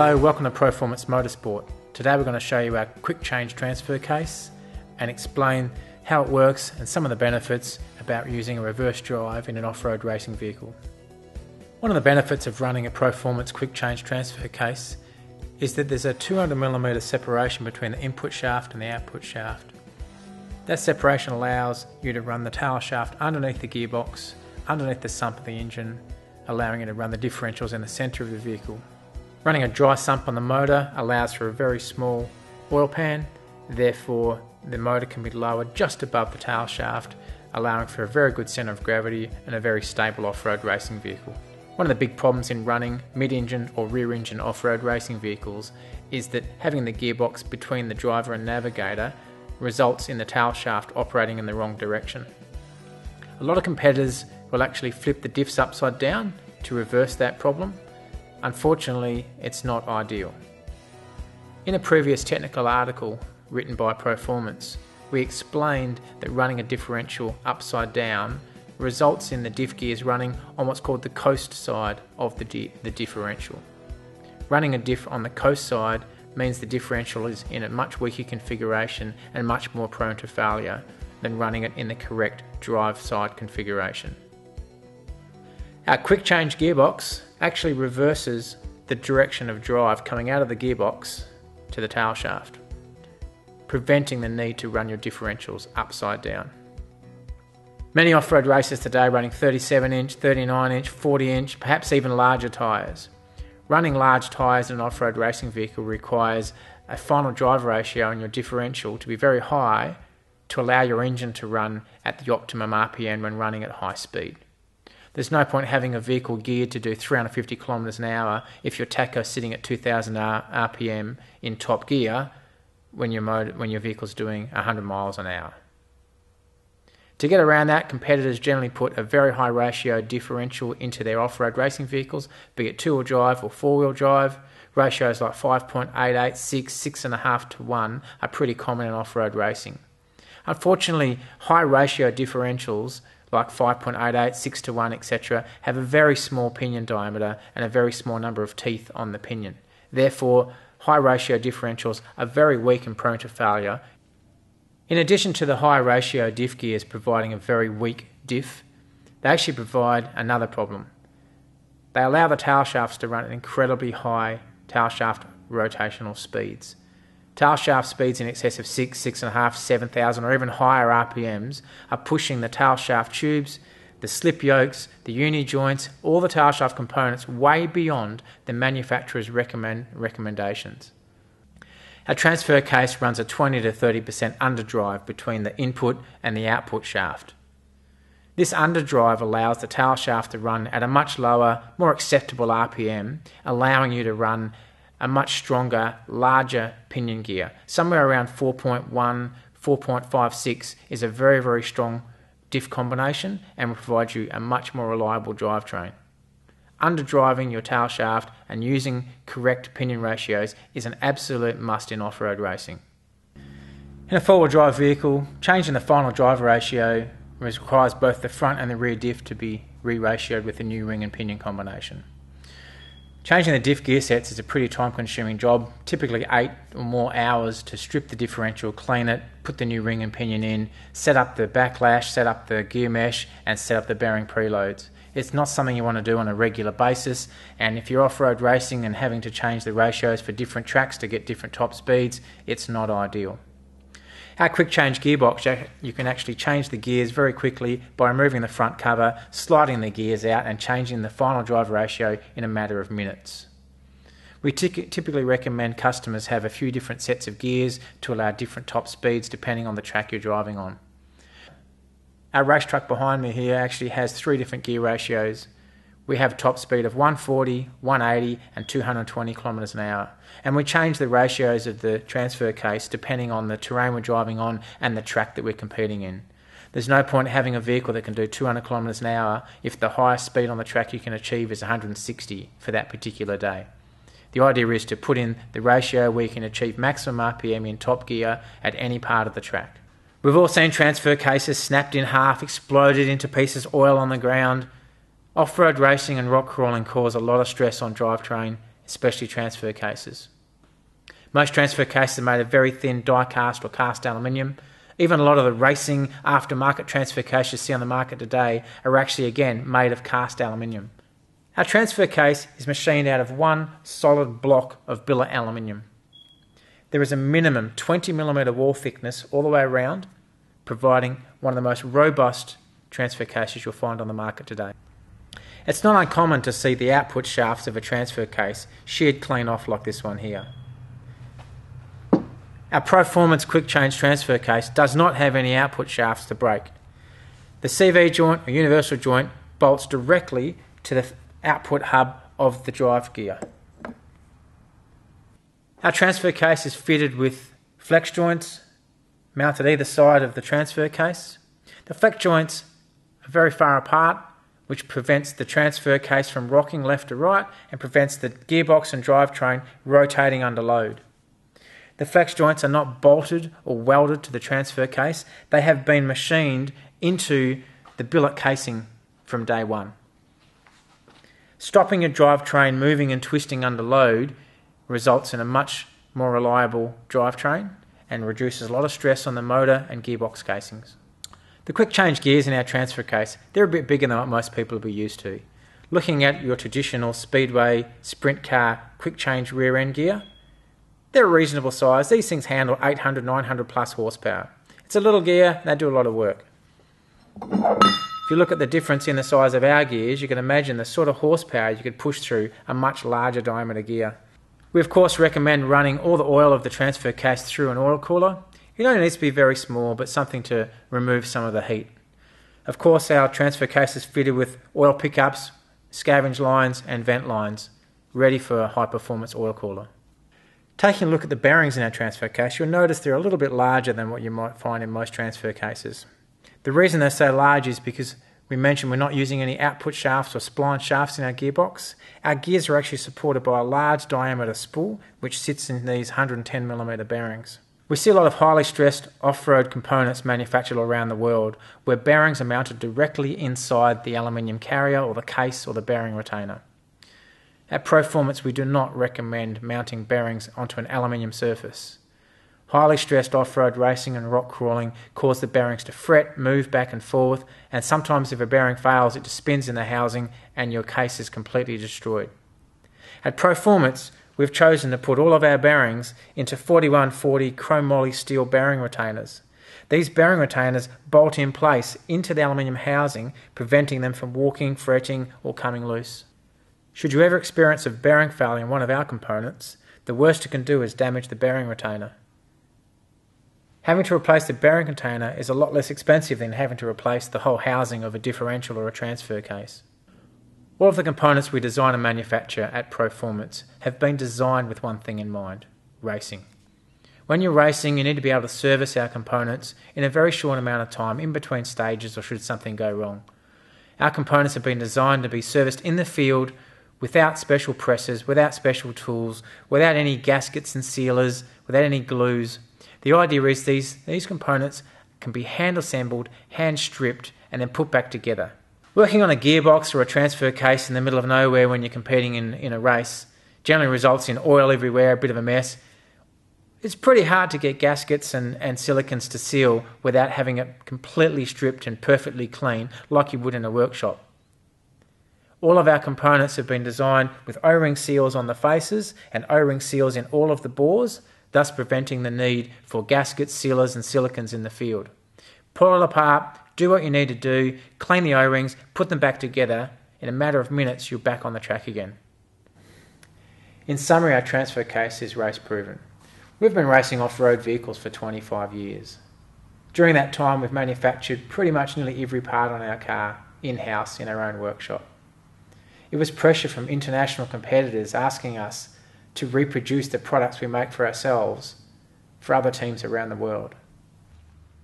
Hello, welcome to Proformance Motorsport. Today we're going to show you our quick change transfer case and explain how it works and some of the benefits about using a reverse drive in an off-road racing vehicle. One of the benefits of running a Proformance quick change transfer case is that there's a 200mm separation between the input shaft and the output shaft. That separation allows you to run the tail shaft underneath the gearbox, underneath the sump of the engine, allowing you to run the differentials in the centre of the vehicle. Running a dry sump on the motor allows for a very small oil pan, therefore the motor can be lowered just above the tail shaft, allowing for a very good centre of gravity and a very stable off-road racing vehicle. One of the big problems in running mid-engine or rear-engine off-road racing vehicles is that having the gearbox between the driver and navigator results in the tail shaft operating in the wrong direction. A lot of competitors will actually flip the diffs upside down to reverse that problem Unfortunately, it's not ideal. In a previous technical article written by Proformance, we explained that running a differential upside down results in the diff gears running on what's called the coast side of the, di the differential. Running a diff on the coast side means the differential is in a much weaker configuration and much more prone to failure than running it in the correct drive side configuration. Our quick change gearbox actually reverses the direction of drive coming out of the gearbox to the tail shaft, preventing the need to run your differentials upside down. Many off-road racers today running 37 inch, 39 inch, 40 inch, perhaps even larger tyres. Running large tyres in an off-road racing vehicle requires a final drive ratio in your differential to be very high to allow your engine to run at the optimum RPM when running at high speed. There's no point having a vehicle geared to do 350 kilometers an hour if your tacho is sitting at 2000 RPM in top gear when your motor, when your vehicle's doing 100 miles an hour. To get around that, competitors generally put a very high ratio differential into their off-road racing vehicles, be it two-wheel drive or four-wheel drive. Ratios like 5.88, 6, 6.5 to 1 are pretty common in off-road racing. Unfortunately, high ratio differentials like 5.88, 6 to 1, etc., have a very small pinion diameter and a very small number of teeth on the pinion. Therefore, high ratio differentials are very weak and prone to failure. In addition to the high ratio diff gears providing a very weak diff, they actually provide another problem. They allow the tail shafts to run at incredibly high tail shaft rotational speeds. Tail shaft speeds in excess of 6, 6.5, 7,000 or even higher RPMs are pushing the tail shaft tubes, the slip yokes, the uni joints, all the tail shaft components way beyond the manufacturer's recommend, recommendations. A transfer case runs a 20 to 30% underdrive between the input and the output shaft. This underdrive allows the tail shaft to run at a much lower, more acceptable RPM, allowing you to run a much stronger, larger pinion gear. Somewhere around 4.1, 4.56 is a very, very strong diff combination and will provide you a much more reliable drivetrain. Underdriving your tail shaft and using correct pinion ratios is an absolute must in off road racing. In a four wheel drive vehicle, changing the final drive ratio requires both the front and the rear diff to be re ratioed with the new ring and pinion combination. Changing the diff gear sets is a pretty time consuming job, typically 8 or more hours to strip the differential, clean it, put the new ring and pinion in, set up the backlash, set up the gear mesh, and set up the bearing preloads. It's not something you want to do on a regular basis, and if you're off road racing and having to change the ratios for different tracks to get different top speeds, it's not ideal. Our quick change gearbox, you can actually change the gears very quickly by removing the front cover, sliding the gears out, and changing the final drive ratio in a matter of minutes. We typically recommend customers have a few different sets of gears to allow different top speeds depending on the track you're driving on. Our race truck behind me here actually has three different gear ratios we have top speed of 140, 180, and 220 kilometres an hour. And we change the ratios of the transfer case depending on the terrain we're driving on and the track that we're competing in. There's no point having a vehicle that can do 200 kilometres an hour if the highest speed on the track you can achieve is 160 for that particular day. The idea is to put in the ratio where you can achieve maximum RPM in top gear at any part of the track. We've all seen transfer cases snapped in half, exploded into pieces, oil on the ground. Off road racing and rock crawling cause a lot of stress on drivetrain, especially transfer cases. Most transfer cases are made of very thin die cast or cast aluminium. Even a lot of the racing aftermarket transfer cases you see on the market today are actually again made of cast aluminium. Our transfer case is machined out of one solid block of billet aluminium. There is a minimum 20mm wall thickness all the way around, providing one of the most robust transfer cases you'll find on the market today. It's not uncommon to see the output shafts of a transfer case sheared clean off like this one here. Our Proformance quick change transfer case does not have any output shafts to break. The CV joint or universal joint bolts directly to the output hub of the drive gear. Our transfer case is fitted with flex joints mounted either side of the transfer case. The flex joints are very far apart, which prevents the transfer case from rocking left to right and prevents the gearbox and drivetrain rotating under load. The flex joints are not bolted or welded to the transfer case, they have been machined into the billet casing from day one. Stopping a drivetrain moving and twisting under load results in a much more reliable drivetrain and reduces a lot of stress on the motor and gearbox casings. The quick change gears in our transfer case, they're a bit bigger than what most people will be used to. Looking at your traditional speedway sprint car quick change rear end gear, they're a reasonable size. These things handle 800, 900 plus horsepower. It's a little gear, they do a lot of work. If you look at the difference in the size of our gears, you can imagine the sort of horsepower you could push through a much larger diameter gear. We of course recommend running all the oil of the transfer case through an oil cooler. It only needs to be very small, but something to remove some of the heat. Of course, our transfer case is fitted with oil pickups, scavenge lines, and vent lines, ready for a high performance oil cooler. Taking a look at the bearings in our transfer case, you'll notice they're a little bit larger than what you might find in most transfer cases. The reason they're so large is because we mentioned we're not using any output shafts or spline shafts in our gearbox. Our gears are actually supported by a large diameter spool which sits in these 110mm bearings. We see a lot of highly stressed off-road components manufactured around the world where bearings are mounted directly inside the aluminium carrier or the case or the bearing retainer. At Proformance we do not recommend mounting bearings onto an aluminium surface. Highly stressed off road racing and rock crawling cause the bearings to fret, move back and forth, and sometimes if a bearing fails, it just spins in the housing and your case is completely destroyed. At Proformance, we've chosen to put all of our bearings into 4140 chromoly steel bearing retainers. These bearing retainers bolt in place into the aluminium housing, preventing them from walking, fretting, or coming loose. Should you ever experience a bearing failure in one of our components, the worst it can do is damage the bearing retainer. Having to replace the bearing container is a lot less expensive than having to replace the whole housing of a differential or a transfer case. All of the components we design and manufacture at Proformance have been designed with one thing in mind racing. When you're racing, you need to be able to service our components in a very short amount of time in between stages or should something go wrong. Our components have been designed to be serviced in the field without special presses, without special tools, without any gaskets and sealers, without any glues, the idea is these, these components can be hand assembled, hand stripped, and then put back together. Working on a gearbox or a transfer case in the middle of nowhere when you're competing in, in a race generally results in oil everywhere, a bit of a mess. It's pretty hard to get gaskets and, and silicons to seal without having it completely stripped and perfectly clean, like you would in a workshop. All of our components have been designed with O ring seals on the faces and O ring seals in all of the bores thus preventing the need for gaskets, sealers, and silicons in the field. Pull it apart, do what you need to do, clean the O rings, put them back together. In a matter of minutes, you're back on the track again. In summary, our transfer case is race proven. We've been racing off road vehicles for 25 years. During that time, we've manufactured pretty much nearly every part on our car in house in our own workshop. It was pressure from international competitors asking us to reproduce the products we make for ourselves for other teams around the world.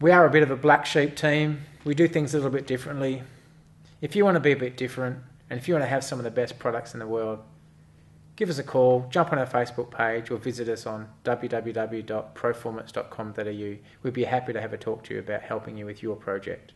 We are a bit of a black sheep team. We do things a little bit differently. If you want to be a bit different and if you want to have some of the best products in the world, give us a call, jump on our Facebook page, or visit us on www.proformance.com.au. We'd be happy to have a talk to you about helping you with your project.